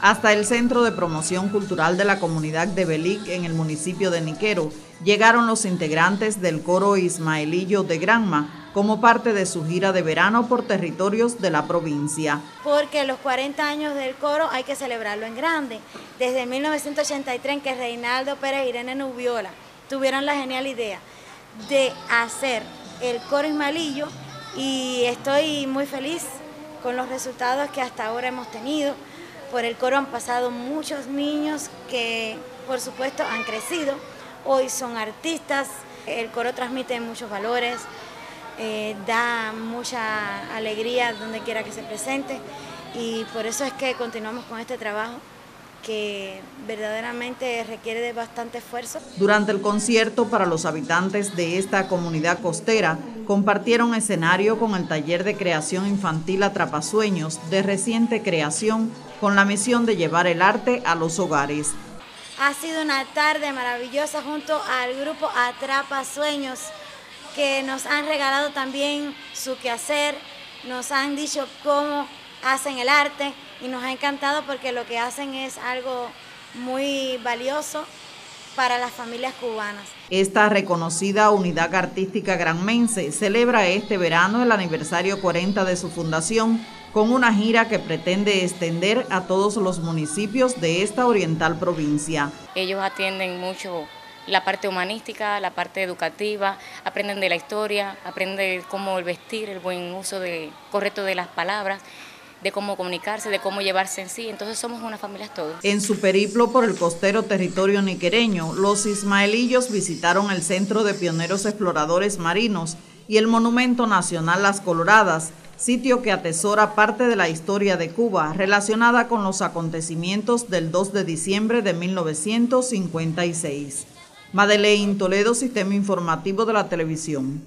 hasta el Centro de Promoción Cultural de la Comunidad de Belic en el municipio de Niquero llegaron los integrantes del coro Ismaelillo de Granma como parte de su gira de verano por territorios de la provincia. Porque los 40 años del coro hay que celebrarlo en grande. Desde 1983 en que Reinaldo Pérez y Irene Nubiola tuvieron la genial idea de hacer el coro Ismaelillo y estoy muy feliz con los resultados que hasta ahora hemos tenido. Por el coro han pasado muchos niños que por supuesto han crecido, hoy son artistas, el coro transmite muchos valores, eh, da mucha alegría donde quiera que se presente y por eso es que continuamos con este trabajo que verdaderamente requiere de bastante esfuerzo. Durante el concierto para los habitantes de esta comunidad costera, compartieron escenario con el taller de creación infantil Atrapasueños de reciente creación con la misión de llevar el arte a los hogares. Ha sido una tarde maravillosa junto al grupo Atrapasueños que nos han regalado también su quehacer, nos han dicho cómo hacen el arte y nos ha encantado porque lo que hacen es algo muy valioso para las familias cubanas. Esta reconocida unidad artística granmense celebra este verano el aniversario 40 de su fundación con una gira que pretende extender a todos los municipios de esta oriental provincia. Ellos atienden mucho la parte humanística, la parte educativa, aprenden de la historia, aprenden cómo el vestir, el buen uso de, correcto de las palabras de cómo comunicarse, de cómo llevarse en sí. Entonces somos una familia todos. En su periplo por el costero territorio niquereño, los ismaelillos visitaron el Centro de Pioneros Exploradores Marinos y el Monumento Nacional Las Coloradas, sitio que atesora parte de la historia de Cuba relacionada con los acontecimientos del 2 de diciembre de 1956. Madeleine Toledo, Sistema Informativo de la Televisión.